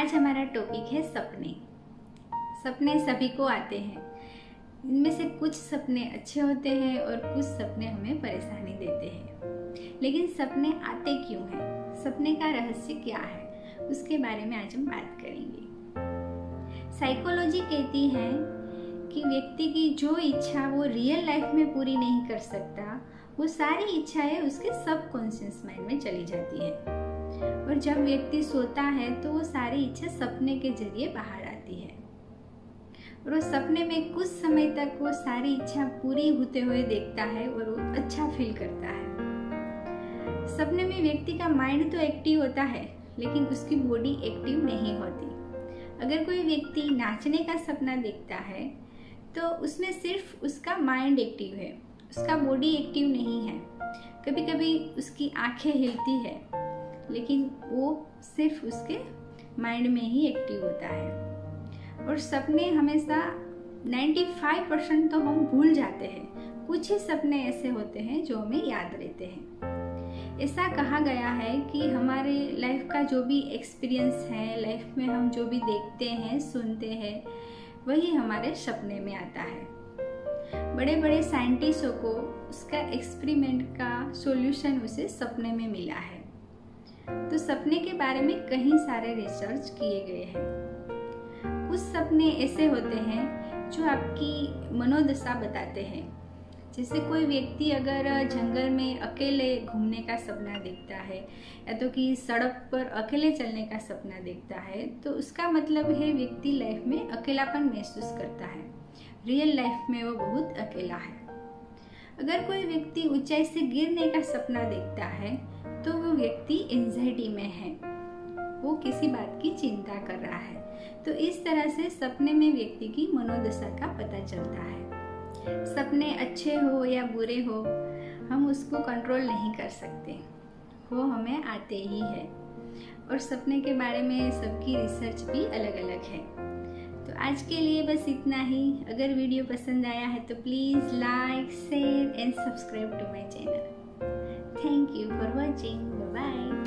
आज हमारा टॉपिक है सपने। सपने सभी को आते हैं। इनमें से कुछ सपने अच्छे होते हैं और कुछ सपने हमें परेशानी देते हैं। लेकिन सपने आते क्यों हैं? सपने का रहस्य क्या है? उसके बारे में आज हम बात करेंगे। साइकोलॉजी कहती है कि व्यक्ति की जो इच्छा वो रियल लाइफ में पूरी नहीं कर सकता वो सारी इच्छाएँ उसके सब कॉन्शियस माइंड में चली जाती है। और जब व्यक्ति सोता है तो वो सारी इच्छा सपने के ज़रिए बाहर आती है। और वो सपने में कुछ समय तक वो सारी इच्छा पूरी होते हुए देखता है और वो अच्छा फील करता है। सपने में व्यक्ति का माइंड तो एक्टिव होता है, लेकिन उसकी बॉडी एक्टिव नहीं होती। अगर कोई व्यक्ति नाचने का सपना देखता है तो उसमें सिर्फ़ उसका माइंड एक्टिव है। उसका बॉडी एक्टिव नहीं है। कभी कभी उसकी आँखें हिलती है, लेकिन वो सिर्फ़ उसके माइंड में ही एक्टिव होता है। और सपने हमेशा 95 परसेंट तो हम भूल जाते हैं। कुछ ही सपने ऐसे होते हैं जो हमें याद रहते हैं। ऐसा कहा गया है कि हमारे लाइफ का जो भी एक्सपीरियंस है लाइफ में हम जो भी देखते हैं, सुनते हैं, वही हमारे सपने में आता है। बड़े बड़े साइंटिस्टों को उसका एक्सपेरिमेंट का सॉल्यूशन उसे सपने में मिला है। तो सपने के बारे में कई सारे रिसर्च किए गए हैं। कुछ सपने ऐसे होते हैं जो आपकी मनोदशा बताते हैं। जैसे कोई व्यक्ति अगर जंगल में अकेले घूमने का सपना देखता है, या तो कि सड़क पर अकेले चलने का सपना देखता है तो उसका मतलब है व्यक्ति लाइफ में अकेलापन महसूस करता है। रियल लाइफ में वो बहुत अकेला है। अगर कोई व्यक्ति ऊंचाई से गिरने का सपना देखता है तो वो व्यक्ति एंजाइटी में है। वो किसी बात की चिंता कर रहा है। तो इस तरह से सपने में व्यक्ति की मनोदशा का पता चलता है। सपने अच्छे हो या बुरे हो, हम उसको कंट्रोल नहीं कर सकते। वो हमें आते ही है। और सपने के बारे में सबकी रिसर्च भी अलग अलग है। आज के लिए बस इतना ही। अगर वीडियो पसंद आया है तो please like share and subscribe to my channel thank you for watching bye.